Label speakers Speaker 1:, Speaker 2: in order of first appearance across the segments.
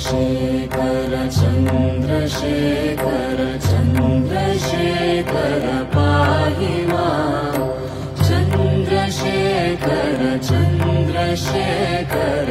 Speaker 1: शेखर चन्द्रशेखर चन्द्रशेखर पाहि वा। चन्द्रशेखर चन्द्रशेखर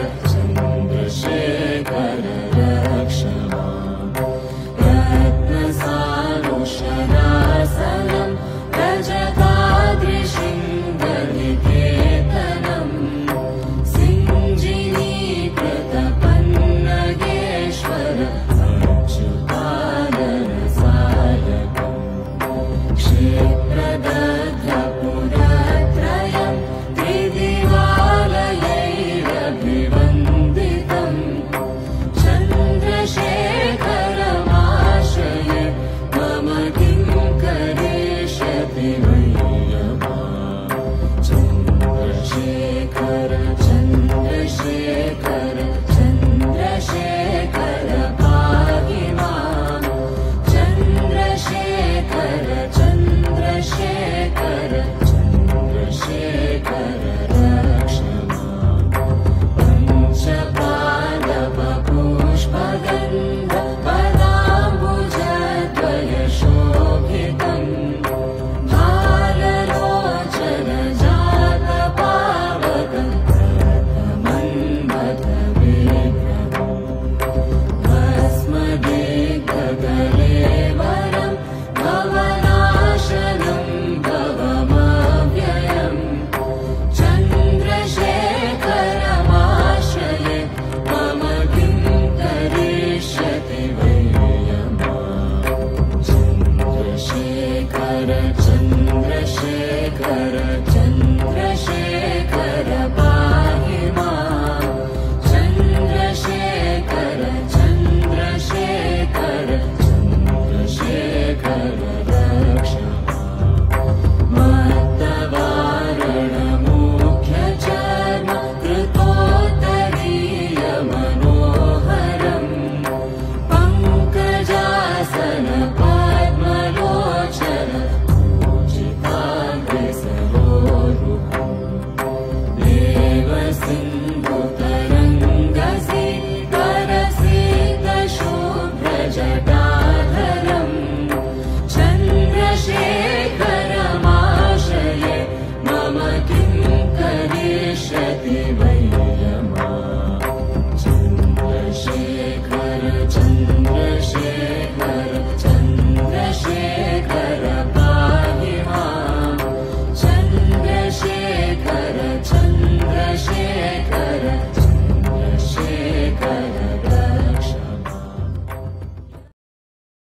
Speaker 1: किं करिष्यति